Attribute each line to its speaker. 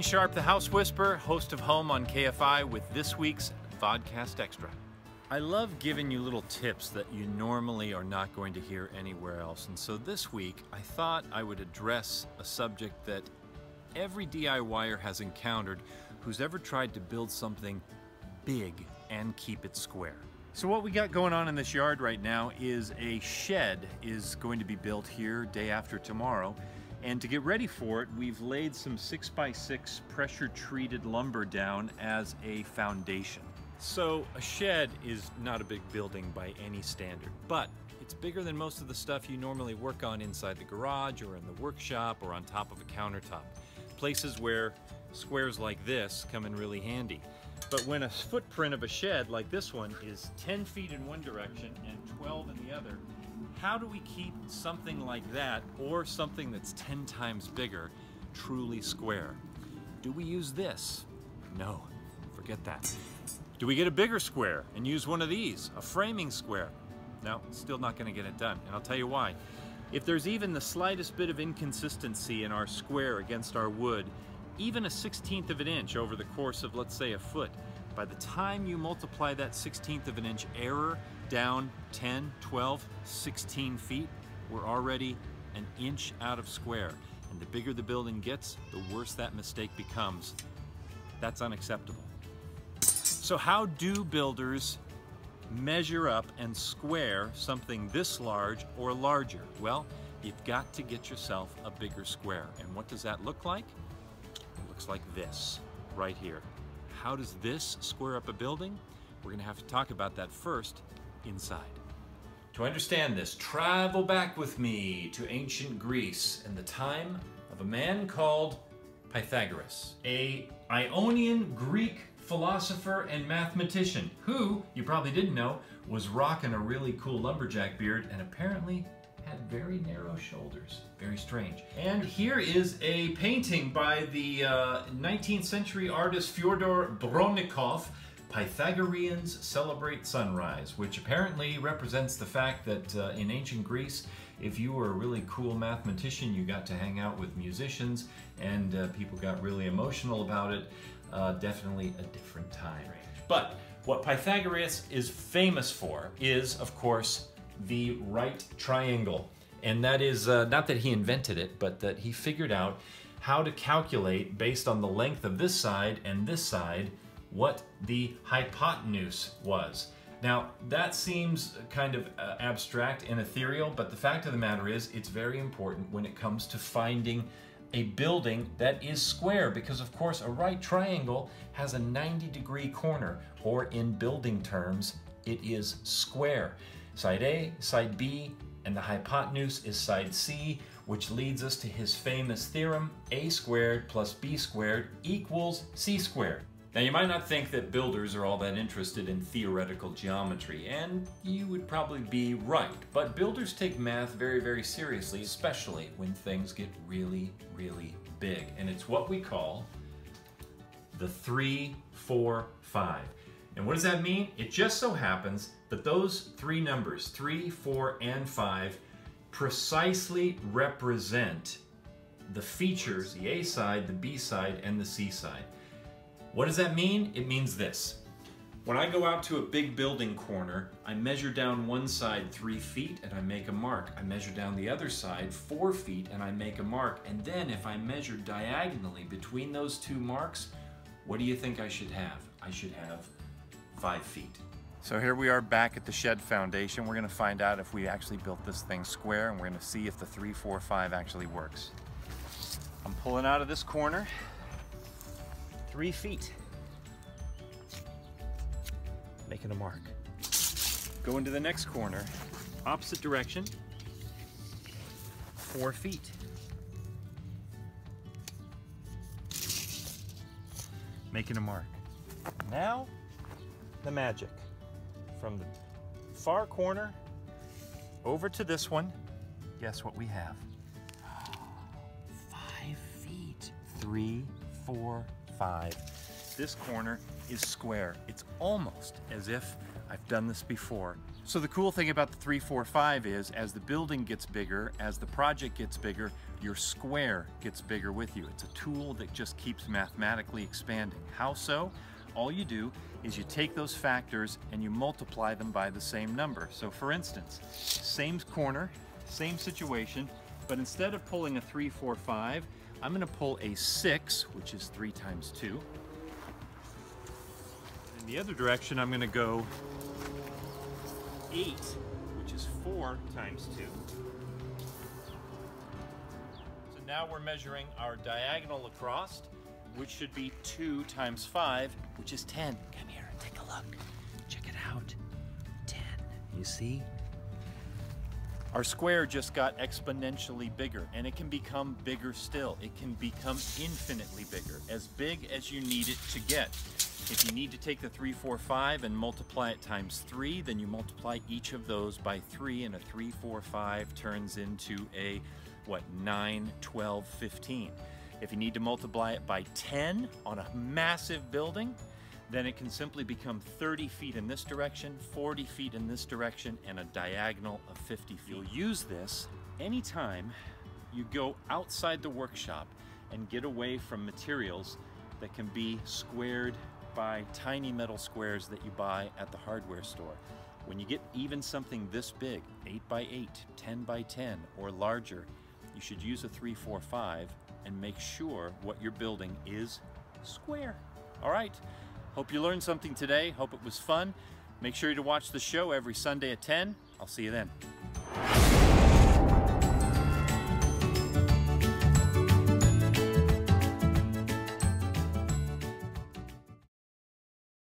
Speaker 1: Sharp, the House Whisperer, host of Home on KFI, with this week's Vodcast Extra. I love giving you little tips that you normally are not going to hear anywhere else. And so this week, I thought I would address a subject that every DIYer has encountered who's ever tried to build something big and keep it square. So what we got going on in this yard right now is a shed is going to be built here day after tomorrow. And to get ready for it, we've laid some 6x6 pressure treated lumber down as a foundation. So a shed is not a big building by any standard, but it's bigger than most of the stuff you normally work on inside the garage or in the workshop or on top of a countertop. Places where squares like this come in really handy. But when a footprint of a shed like this one is 10 feet in one direction and 12 in the other, how do we keep something like that or something that's 10 times bigger truly square? Do we use this? No, forget that. Do we get a bigger square and use one of these, a framing square? No, still not going to get it done, and I'll tell you why. If there's even the slightest bit of inconsistency in our square against our wood, even a 16th of an inch over the course of, let's say, a foot, by the time you multiply that 16th of an inch error down 10, 12, 16 feet, we're already an inch out of square. And the bigger the building gets, the worse that mistake becomes. That's unacceptable. So how do builders measure up and square something this large or larger? Well, you've got to get yourself a bigger square. And what does that look like? It looks like this right here. How does this square up a building? We're gonna have to talk about that first inside. To understand this, travel back with me to ancient Greece and the time of a man called Pythagoras, a Ionian Greek philosopher and mathematician who, you probably didn't know, was rocking a really cool lumberjack beard and apparently had very narrow shoulders. Very strange. And here is a painting by the uh, 19th century artist Fyodor Bronnikov, Pythagoreans Celebrate Sunrise, which apparently represents the fact that uh, in ancient Greece, if you were a really cool mathematician, you got to hang out with musicians and uh, people got really emotional about it. Uh, definitely a different time. But what Pythagoras is famous for is, of course, the right triangle. And that is uh, not that he invented it, but that he figured out how to calculate based on the length of this side and this side what the hypotenuse was. Now, that seems kind of uh, abstract and ethereal, but the fact of the matter is it's very important when it comes to finding a building that is square because of course a right triangle has a 90 degree corner or in building terms it is square. Side A, side B, and the hypotenuse is side C, which leads us to his famous theorem, a squared plus b squared equals c squared. Now you might not think that builders are all that interested in theoretical geometry, and you would probably be right, but builders take math very, very seriously, especially when things get really, really big. And it's what we call the three, four, five. And what does that mean? It just so happens that those three numbers, 3, 4, and 5, precisely represent the features, the A side, the B side, and the C side. What does that mean? It means this. When I go out to a big building corner, I measure down one side three feet and I make a mark. I measure down the other side four feet and I make a mark. And then if I measure diagonally between those two marks, what do you think I should have? I should have five feet. So here we are back at the shed foundation. We're gonna find out if we actually built this thing square and we're gonna see if the three, four, five actually works. I'm pulling out of this corner, three feet. Making a mark. Go into the next corner, opposite direction, four feet. Making a mark. Now, the magic. From the far corner over to this one, guess what we have? Five feet. Three, four, five. This corner is square. It's almost as if I've done this before. So the cool thing about the 345 is as the building gets bigger, as the project gets bigger, your square gets bigger with you. It's a tool that just keeps mathematically expanding. How so? All you do is you take those factors and you multiply them by the same number. So for instance, same corner, same situation, but instead of pulling a 3, 4, 5, I'm going to pull a 6, which is 3 times 2. In the other direction, I'm going to go 8, which is 4 times 2. So now we're measuring our diagonal across, which should be 2 times 5, which is 10. Come here and take a look. Check it out. 10. You see? Our square just got exponentially bigger, and it can become bigger still. It can become infinitely bigger, as big as you need it to get. If you need to take the 3, 4, 5 and multiply it times 3, then you multiply each of those by 3, and a 3, 4, 5 turns into a, what, 9, 12, 15. If you need to multiply it by 10 on a massive building, then it can simply become 30 feet in this direction, 40 feet in this direction, and a diagonal of 50 feet. You'll use this anytime you go outside the workshop and get away from materials that can be squared by tiny metal squares that you buy at the hardware store. When you get even something this big, 8 by 8, 10 by 10, or larger, you should use a 345 and make sure what you're building is square. All right, hope you learned something today. Hope it was fun. Make sure to watch the show every Sunday at 10. I'll see you then.